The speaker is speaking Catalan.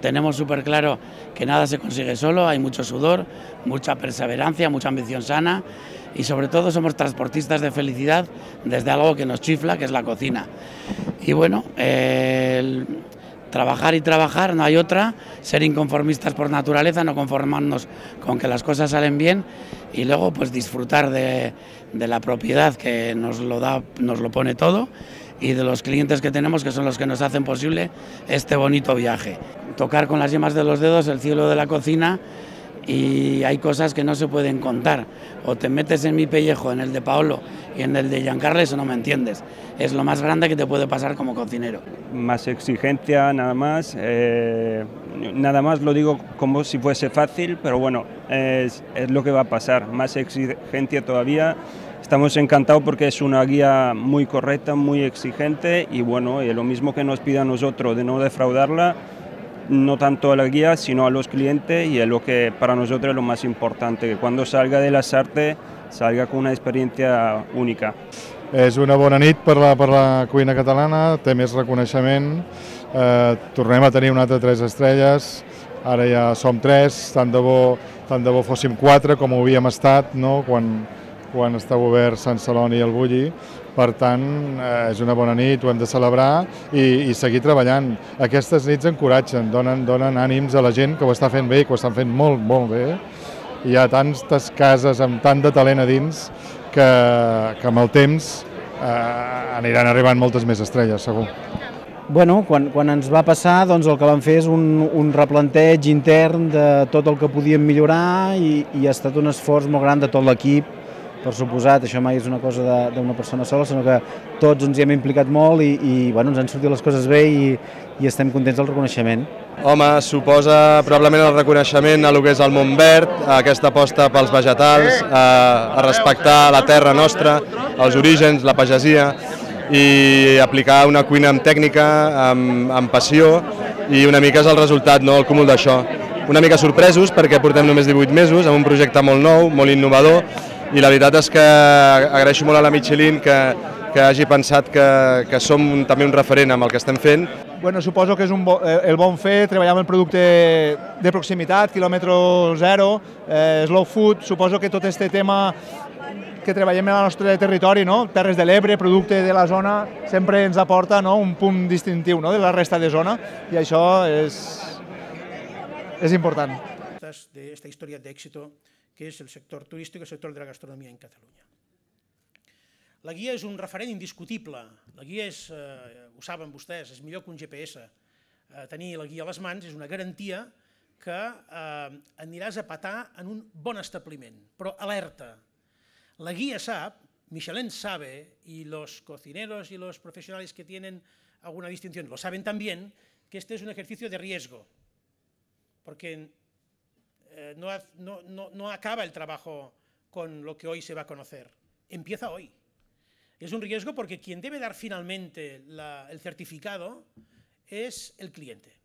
tenemos súper claro que nada se consigue solo, hay mucho sudor, mucha perseverancia, mucha ambición sana y sobre todo somos transportistas de felicidad desde algo que nos chifla, que es la cocina. Y bueno, trabajar y trabajar, no hay otra, ser inconformistas por naturaleza, no conformarnos con que las cosas salen bien y luego pues disfrutar de, de la propiedad que nos lo da, nos lo pone todo y de los clientes que tenemos que son los que nos hacen posible este bonito viaje. Tocar con las yemas de los dedos el cielo de la cocina y hay cosas que no se pueden contar. O te metes en mi pellejo, en el de Paolo y en el de Giancarles o no me entiendes. Es lo más grande que te puede pasar como cocinero. Más exigencia, nada más. Eh, nada más lo digo como si fuese fácil, pero bueno, es, es lo que va a pasar. Más exigencia todavía. Estamos encantados porque es una guía muy correcta, muy exigente y bueno, y lo mismo que nos pide a nosotros de no defraudarla, no tanto a la guía, sino a los clientes y es lo que para nosotros es lo más importante, que cuando salga de las artes salga con una experiencia única. És una bona nit per la, per la cuina catalana, té més reconeixement, eh, tornem a tenir una altra tres estrelles, ara ja som tres, tant de bo, tant de bo fóssim quatre, com ho havíem estat no? quan, quan estava obert Sant Celoni i el Bulli, per tant, eh, és una bona nit, ho hem de celebrar i, i seguir treballant. Aquestes nits encoratgen, donen, donen ànims a la gent que ho està fent bé i que ho estan fent molt, molt bé. Hi ha tantes cases amb tant de talent a dins que, que amb el temps eh, aniran arribant moltes més estrelles, segur. Bueno, quan, quan ens va passar, doncs el que vam fer és un, un replanteig intern de tot el que podíem millorar i, i ha estat un esforç molt gran de tot l'equip, per suposat, això mai és una cosa d'una persona sola, sinó que tots ens hi hem implicat molt i, i bueno, ens han sortit les coses bé i, i estem contents del reconeixement. Home, suposa probablement el reconeixement a lo que és el món verd, a aquesta aposta pels vegetals, a, a respectar la terra nostra, els orígens, la pagesia, i aplicar una cuina amb tècnica, amb, amb passió, i una mica és el resultat, no? el cúmul d'això. Una mica sorpresos perquè portem només 18 mesos amb un projecte molt nou, molt innovador, i la veritat és que agraeixo molt a la Michelin que, que hagi pensat que, que som un, també un referent amb el que estem fent. Bueno, suposo que és un bo, eh, el bon fer, treballar amb el producte de proximitat, quilòmetre zero, eh, slow food, suposo que tot aquest tema que treballem en el nostre territori, no? Terres de l'Ebre, producte de la zona, sempre ens aporta no? un punt distintiu no? de la resta de zona i això és, és important. De esta historia de éxito que és el sector turístic i el sector de la gastronomia en Catalunya. La guia és un referent indiscutible. La guia és, eh, ho saben vostès, és millor que un GPS. Eh, tenir la guia a les mans és una garantia que eh, aniràs a patar en un bon establiment, però alerta. La guia sap, Michelin sabe, y los cocineros y los profesionales que tienen alguna distinción lo saben también, que este es un ejercicio de riesgo, porque eh, no, acaba el trabajo con lo que hoy se va a conocer, empieza hoy. Es un riesgo porque quien debe dar finalmente el certificado es el cliente.